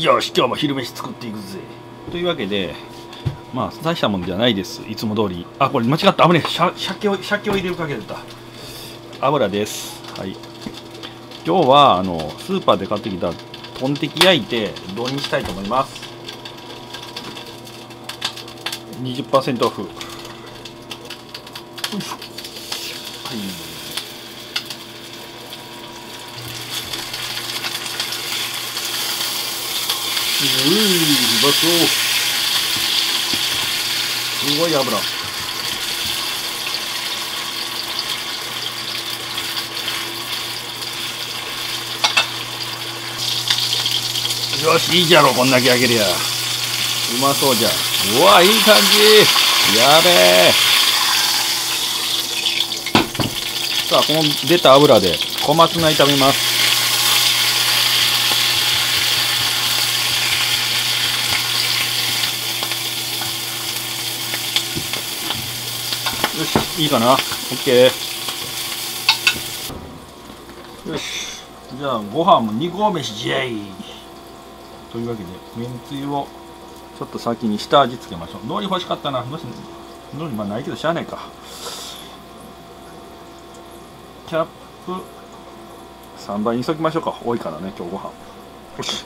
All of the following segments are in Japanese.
よし今日も昼飯作っていくぜ。というわけでまあ大したもんじゃないです。いつも通り。あこれ間違った。危ねえ。鮭を鮭を入れるかけてた。油です。はい。今日はあのスーパーで買ってきたトンテキ焼いて丼にしたいと思います？20%オフ。よいしょはいういうまそうすごい油。よしいいじゃろこんだけ揚げりゃ。うまそうじゃ。うわいい感じ。やべえ。さあこの出た油で小松菜炒めます。いいかな？OK よし。じゃあご飯も2合飯じゃいというわけでめんつゆをちょっと先に下味つけましょう。海苔欲しかったな？海苔まあないけどしゃあないか。キャップ。3倍にしときましょうか。多いからね今日ご飯。よし。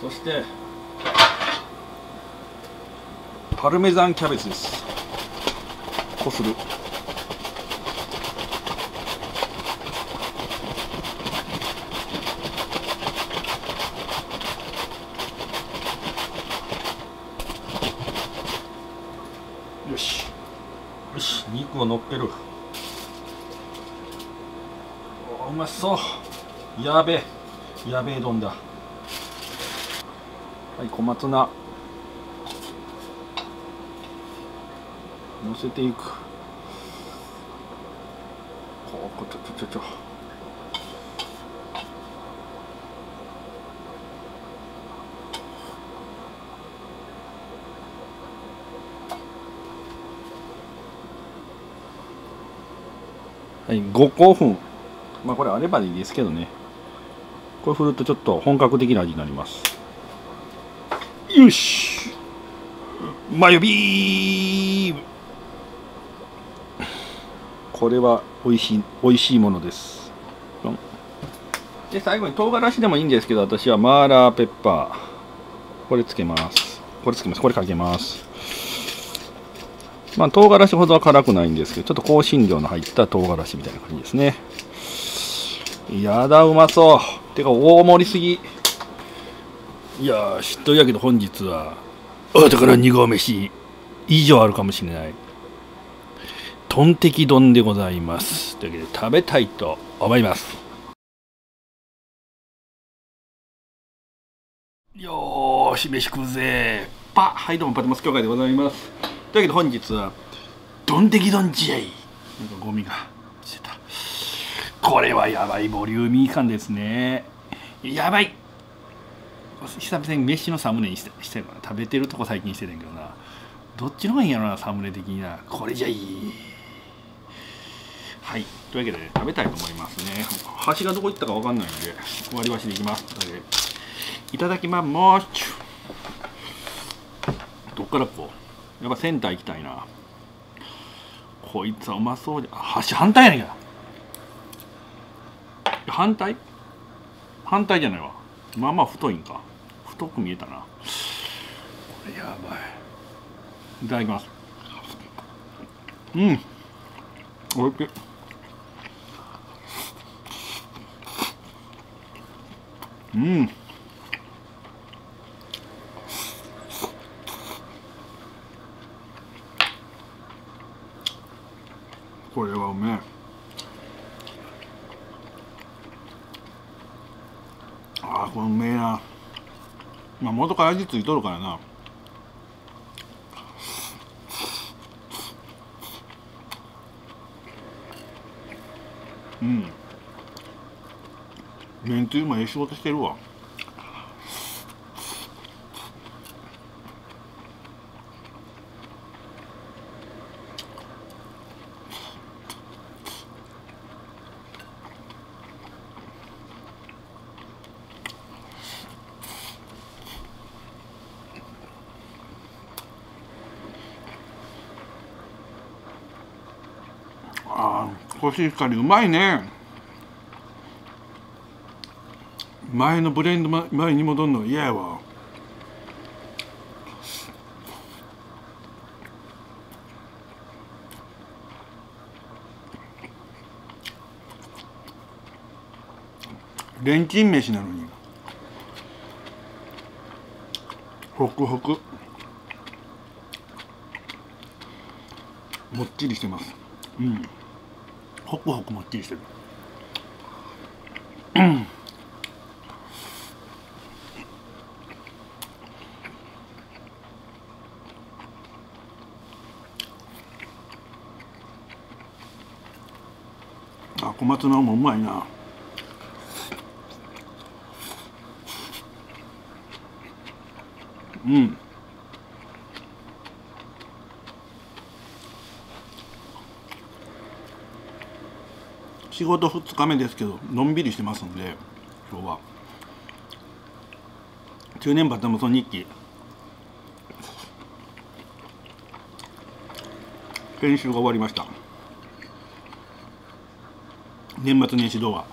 そしてパルメザンキャベツです。こする。よし。よし肉を乗っける。おうまそう。やべえ。やべえ丼だ。はい小松菜。乗せていく。こうこちょちょちょちょ。はい5個分まあこれあればいいですけどね。これ振るとちょっと本格的な味になります。よし!マヨビーこれは美味しい美味しいものです。で最後に唐辛子でもいいんですけど私はマーラーペッパー。これつけます。これつけます。これかけます。まあ唐辛子ほどは辛くないんですけどちょっと香辛料の入った唐辛子みたいな感じですね。やだうまそう。てか大盛りすぎ。いやーしというわけで本日はお宝2合飯以上あるかもしれない。トンテキ丼でございます。というわけで食べたいと思います。よーし飯食うぜ。パはいどうもパテモス協会でございます。というわけで本日はトンテキ丼じゃいなんかゴミがしてた。これはやばいボリューミー感ですね。やばい。久々に飯のサムネにしてして食べてるとこ最近してたんやけどな。どっちの方がいいんやろなサムネ的にな。これじゃいい。はい。というわけで、ね、食べたいと思いますね。端がどこ行ったか分かんないので割り箸でいきます。いただきます。どっからこう。やっぱセンター行きたいな。こいつはうまそうじゃ。端反対やねんか反対？反対じゃないわ。まあまあ太いんか。太く見えたな。これやばい。いただきます。うん。おいしい。うん。これはうめえ。ああこれうめえな。まあ元から味ついとるからな。うん。めんつゆ今ええ仕事してるわ。あコシヒカリうまいね。前のブレンド前に戻るの嫌やわ。レンチン飯なのに。ホクホク。もっちりしてます。うん。ホクホクもっちりしてる。あ小松菜もうまいな。うん。仕事2日目ですけどのんびりしてますんで今日は。中年バタムソ日記。編集が終わりました。年末年始動画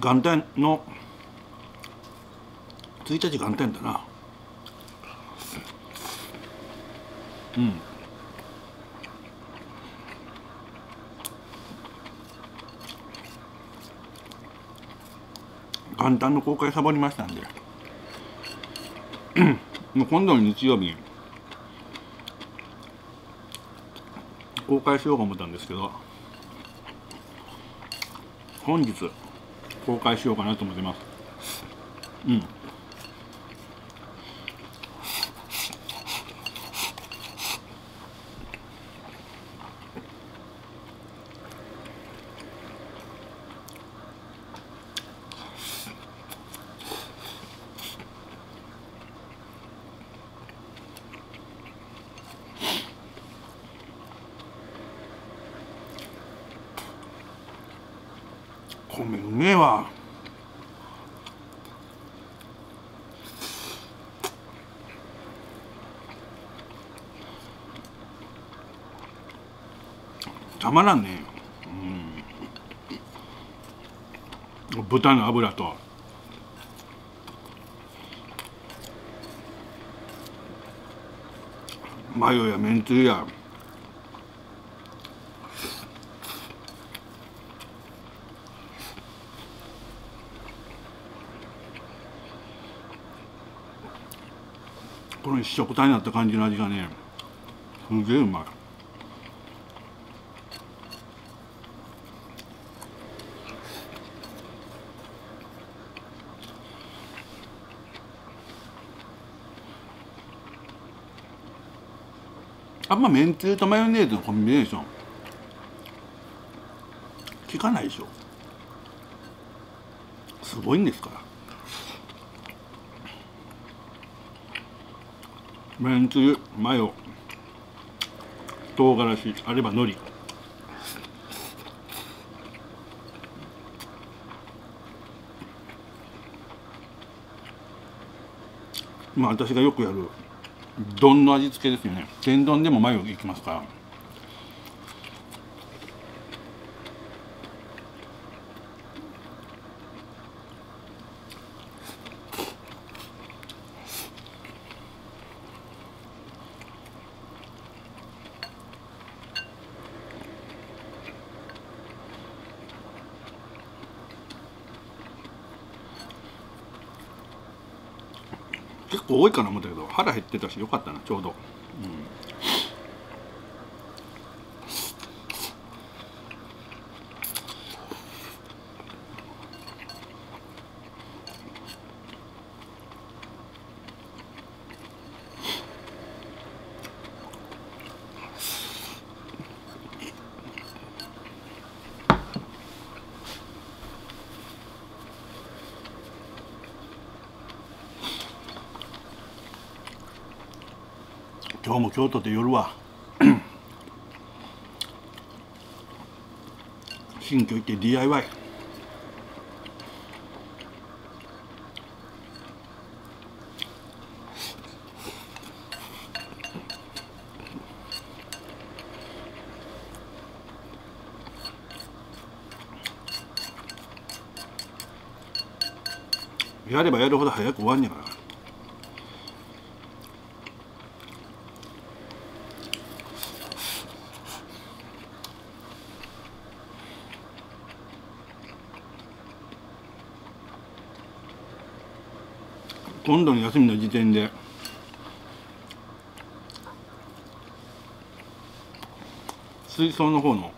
元旦の1日元旦だな。うん。元旦の公開サボりましたんで。もう今度の日曜日公開しようと思ったんですけど本日公開しようかなと思ってます。うん。米うめえわ。たまらんね。うん。豚の脂と。マヨやめんつゆや。この食体になった感じの味がねすげえうまい。あんまめんつゆとマヨネーズのコンビネーション効かないでしょ。すごいんですから。めんつゆマヨ唐辛子あれば海苔。まあ私がよくやる丼の味付けですよね。天丼でもマヨいきますから。結構多いかな思ったけど腹減ってたしよかったなちょうど、今日も京都で夜は 新居行って DIY やればやるほど早く終わんねやから。今度の休みの時点で。水槽の方の。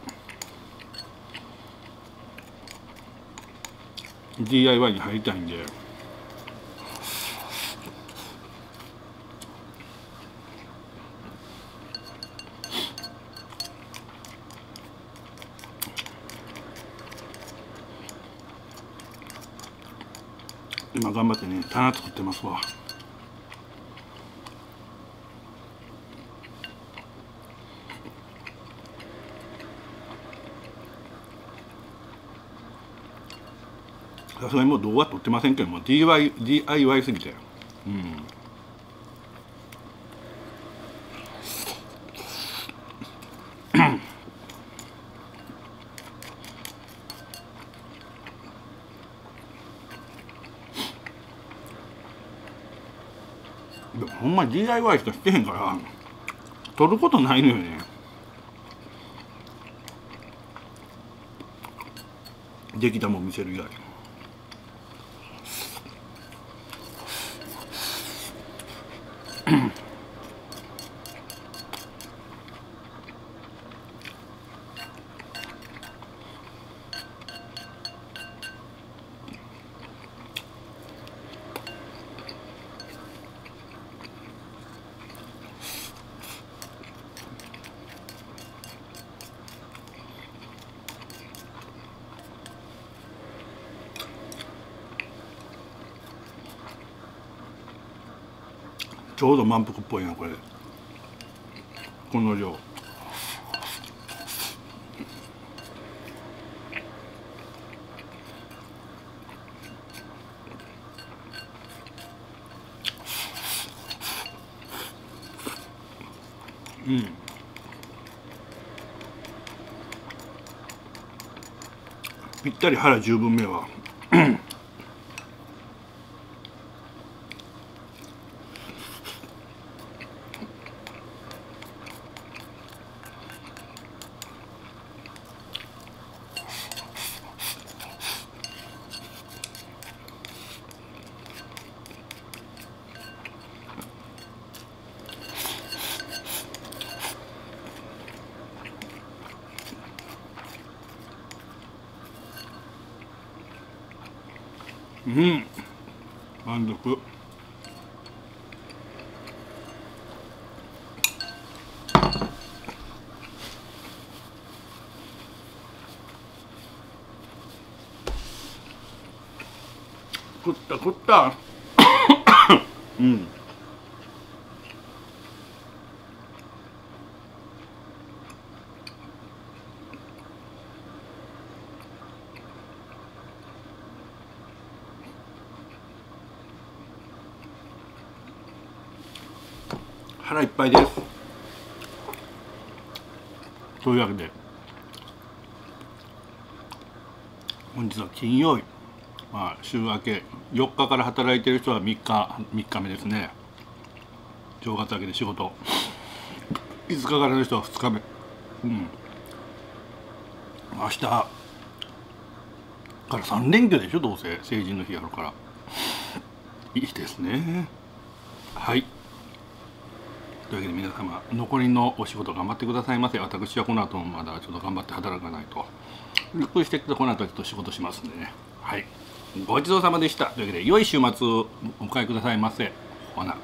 DIY に入りたいんで。今頑張ってね棚作ってますわ。さすがにもう動画撮ってませんけども DIY, DIY すぎて。うんほんま DIY しかしてへんから取ることないのよね。できたもん見せる以外ちょうど満腹っぽいなこれ。この量。うん。ぴったり腹十分目は。うん。満足。食った食った。うん。ぱいです。というわけで本日は金曜日まあ週明け4日から働いてる人は3日3日目ですね。正月明けで仕事。5日からの人は2日目。うん。明日から3連休でしょどうせ。成人の日やるから。いいですね。というわけで皆様残りのお仕事頑張ってくださいませ。私はこの後もまだちょっと頑張って働かないと。ゆっくりしてきてこの後はちょっと仕事しますんでね。はい。ごちそうさまでした。というわけで良い週末をお迎えくださいませ。ほな。